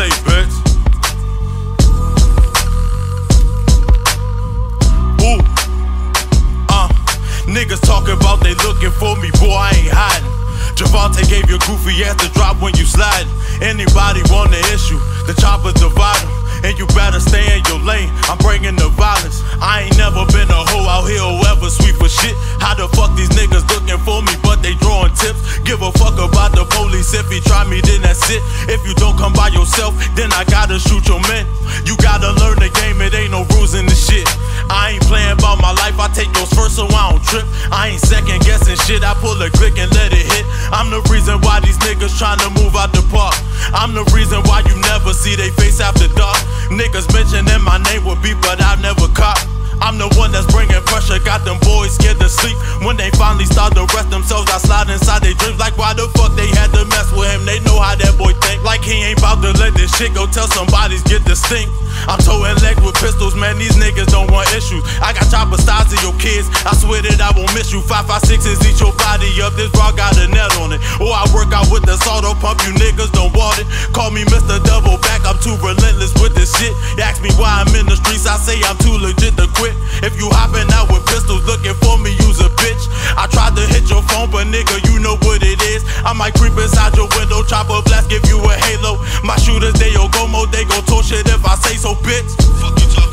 say, bitch. Uh, niggas talking about they looking for me, boy, I ain't hiding. Javante gave your goofy ass the drop when you slide. Anybody want the issue? The choppers divide them. And you better stay in your lane. I'm bringing the violence. I it. If you don't come by yourself, then I gotta shoot your men. You gotta learn the game, it ain't no rules in this shit. I ain't playing about my life, I take those first so I don't trip. I ain't second guessing shit, I pull a click and let it hit. I'm the reason why these niggas tryna move out the park. I'm the reason why you never see they face after dark. Niggas mentioning my name would be, but I never caught. I'm the one that's bringing pressure, got them boys scared to sleep. When they finally start to rest themselves, I slide inside their dreams. Like, why the fuck they had to he ain't about to let this shit go. Tell somebody's get the stink. I'm towing leg with pistols, man. These niggas don't want issues. I got chopper size of your kids. I swear that I won't miss you. Five, five, sixes, eat your body up. This bra got a net on it. Or I work out with the salt or pump. You niggas don't want it. Call me Mr. Double Back. I'm too relentless with this shit. You ask me why I'm in the streets. I say I'm too legit to quit. If you hopping out with Ayo, go mode, they gon' torture it if I say so, bitch. Fuck you talking